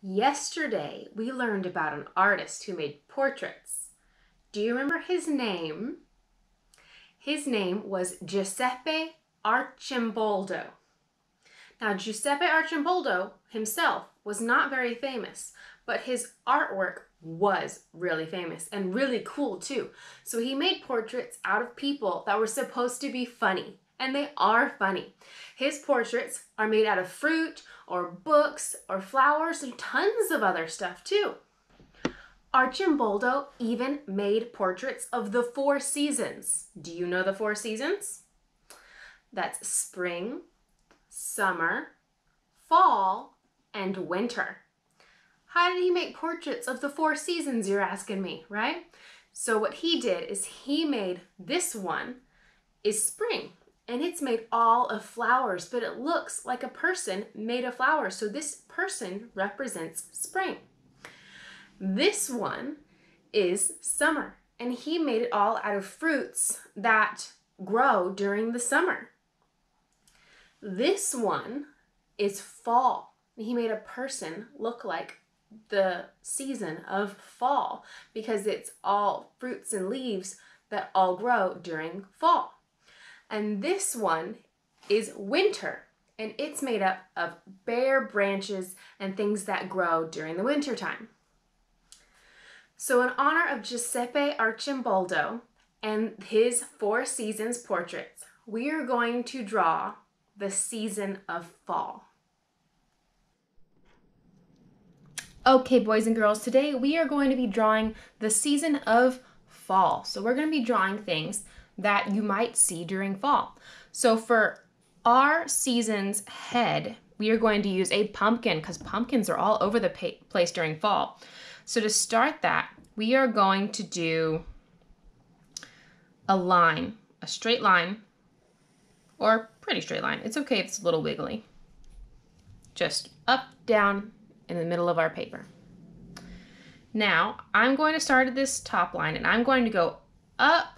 Yesterday, we learned about an artist who made portraits. Do you remember his name? His name was Giuseppe Arcimboldo. Now, Giuseppe Arcimboldo himself was not very famous, but his artwork was really famous and really cool too. So he made portraits out of people that were supposed to be funny and they are funny. His portraits are made out of fruit or books or flowers and tons of other stuff too. Arcimboldo even made portraits of the four seasons. Do you know the four seasons? That's spring, summer, fall, and winter. How did he make portraits of the four seasons, you're asking me, right? So what he did is he made this one is spring and it's made all of flowers, but it looks like a person made of flowers. So this person represents spring. This one is summer, and he made it all out of fruits that grow during the summer. This one is fall. He made a person look like the season of fall because it's all fruits and leaves that all grow during fall. And this one is winter, and it's made up of bare branches and things that grow during the winter time. So in honor of Giuseppe Arcimboldo and his Four Seasons portraits, we are going to draw the season of fall. Okay, boys and girls, today we are going to be drawing the season of fall. So we're going to be drawing things that you might see during fall. So for our season's head, we are going to use a pumpkin because pumpkins are all over the place during fall. So to start that, we are going to do a line, a straight line, or pretty straight line. It's okay if it's a little wiggly. Just up, down, in the middle of our paper. Now, I'm going to start at this top line and I'm going to go up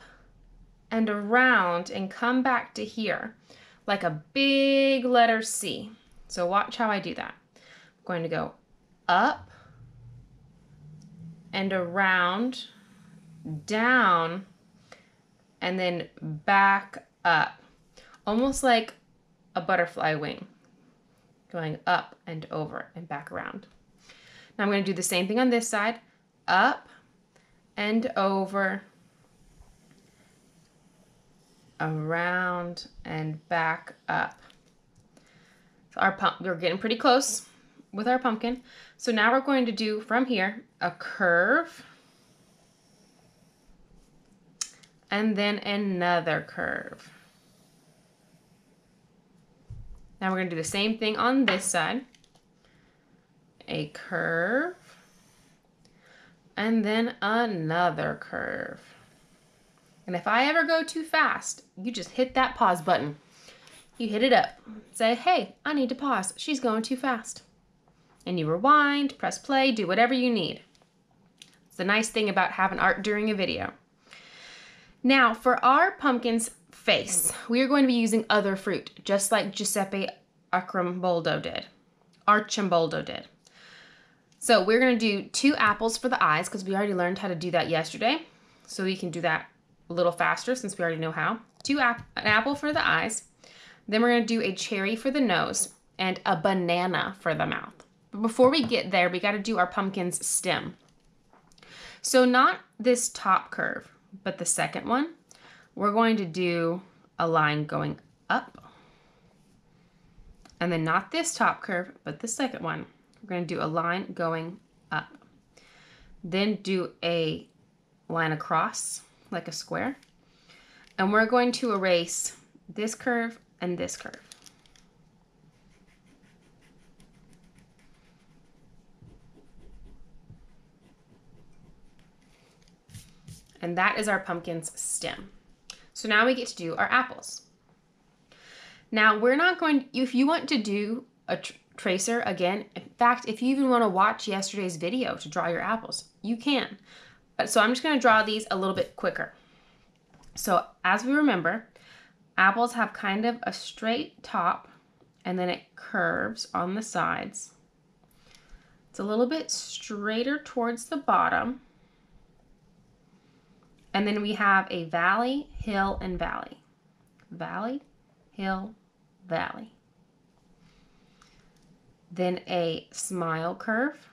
and around and come back to here like a big letter C. So watch how I do that. I'm going to go up and around, down, and then back up. Almost like a butterfly wing. Going up and over and back around. Now I'm going to do the same thing on this side. Up and over around and back up. So our pump, we're getting pretty close with our pumpkin. So now we're going to do from here a curve and then another curve. Now we're going to do the same thing on this side. A curve and then another curve. And if I ever go too fast, you just hit that pause button. You hit it up. Say, hey, I need to pause. She's going too fast. And you rewind, press play, do whatever you need. It's the nice thing about having art during a video. Now, for our pumpkin's face, we are going to be using other fruit, just like Giuseppe Arcimboldo did. Arcimboldo did. So we're going to do two apples for the eyes because we already learned how to do that yesterday. So we can do that a little faster since we already know how. Two ap an apple for the eyes. Then we're to do a cherry for the nose and a banana for the mouth. But before we get there, we got to do our pumpkin's stem. So not this top curve, but the second one. We're going to do a line going up. And then not this top curve, but the second one. We're going to do a line going up. Then do a line across like a square. And we're going to erase this curve and this curve. And that is our pumpkin's stem. So now we get to do our apples. Now we're not going, if you want to do a tr tracer again, in fact, if you even want to watch yesterday's video to draw your apples, you can. But so I'm just going to draw these a little bit quicker. So as we remember, apples have kind of a straight top and then it curves on the sides. It's It's a little bit straighter towards the bottom. And then we have a valley, hill, and valley. Valley, hill, valley. Then a smile curve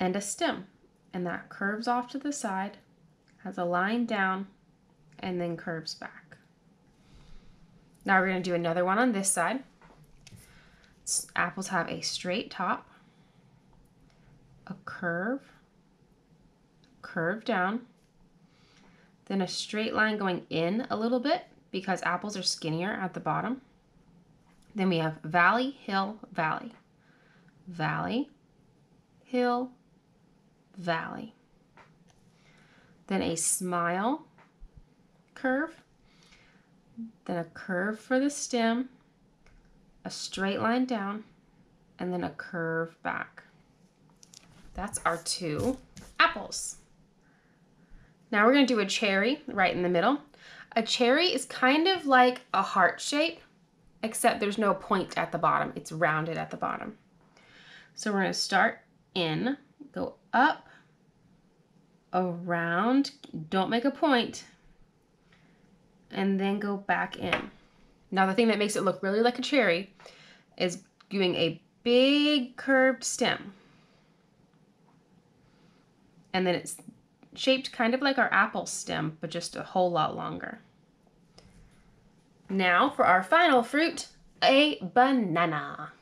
and a stem. And that curves off to the side, has a line down, and then curves back. Now we're going to do another one on this side. Apples have a straight top, a curve, curve down, then a straight line going in a little bit because apples are skinnier at the bottom. Then we have valley, hill, valley, valley, hill, valley. Then a smile curve, then a curve for the stem, a straight line down, and then a curve back. That's our two apples. Now we're going to do a cherry right in the middle. A cherry is kind of like a heart shape, except there's no point at the bottom. It's rounded at the bottom. So we're going to start in, go up, around, don't make a point, and then go back in. Now the thing that makes it look really like a cherry is doing a big curved stem. And then it's shaped kind of like our apple stem, but just a whole lot longer. Now for our final fruit, a banana.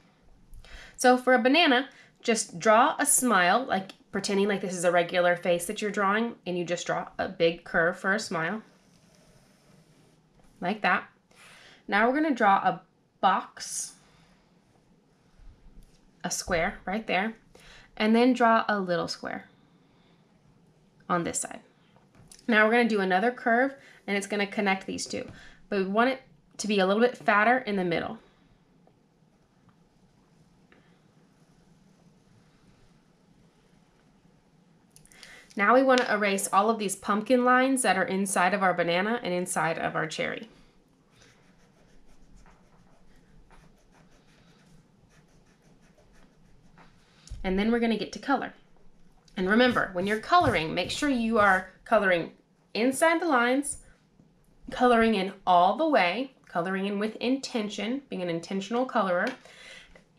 So for a banana, just draw a smile, like pretending like this is a regular face that you're drawing, and you just draw a big curve for a smile. Like that. Now we're going to draw a box, a square right there, and then draw a little square on this side. Now we're going to do another curve, and it's going to connect these two. But we want it to be a little bit fatter in the middle. Now we want to erase all of these pumpkin lines that are inside of our banana and inside of our cherry. And then we're going to get to color. And remember, when you're coloring, make sure you are coloring inside the lines, coloring in all the way, coloring in with intention, being an intentional colorer,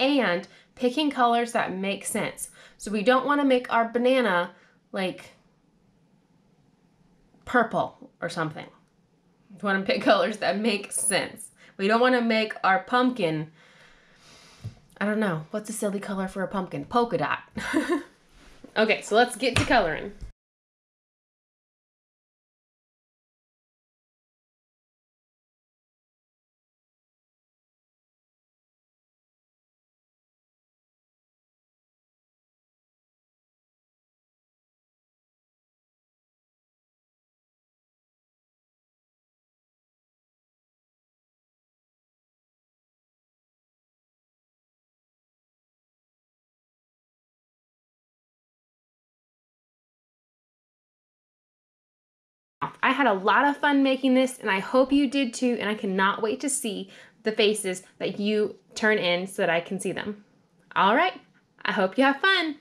and picking colors that make sense. So we don't want to make our banana like purple or something. We want to pick colors that make sense. We don't want to make our pumpkin, I don't know, what's a silly color for a pumpkin? Polka dot. okay, so let's get to coloring. I had a lot of fun making this and I hope you did too and I cannot wait to see the faces that you turn in so that I can see them. All right, I hope you have fun.